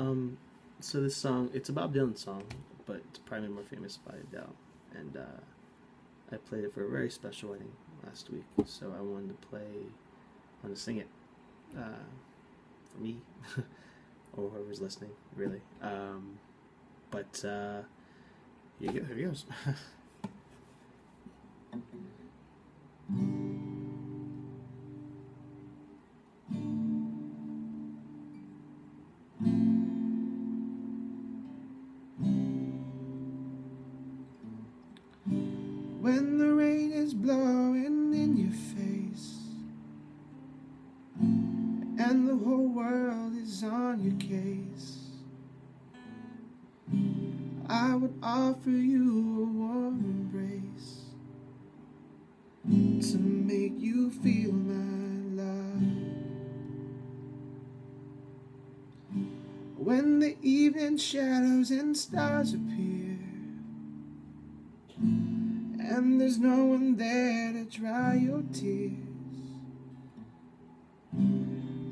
Um, so this song, it's a Bob Dylan song, but it's probably more famous by Adele. And uh, I played it for a very special wedding last week, so I wanted to play, I wanted to sing it uh, for me, or whoever's listening, really. Um, but uh, here, it goes. When the rain is blowing in your face And the whole world is on your case I would offer you a warm embrace To make you feel my love. When the evening shadows and stars appear and there's no one there to dry your tears.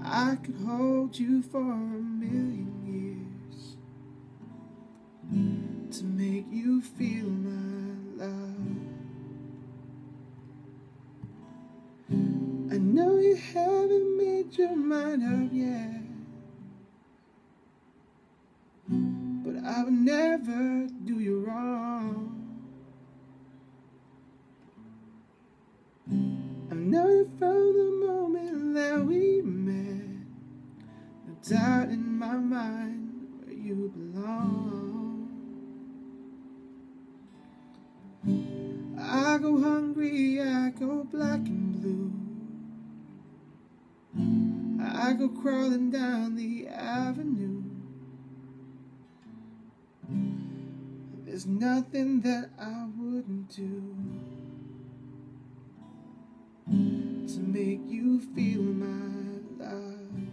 I could hold you for a million years to make you feel my love. I know you haven't made your mind up yet, but I would never do you wrong. Doubt in my mind where you belong. I go hungry, I go black and blue. I go crawling down the avenue. There's nothing that I wouldn't do to make you feel my love,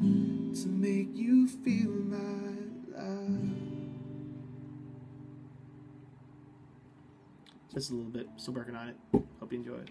to make you feel my love. Just a little bit, still working on it. Hope you enjoy it.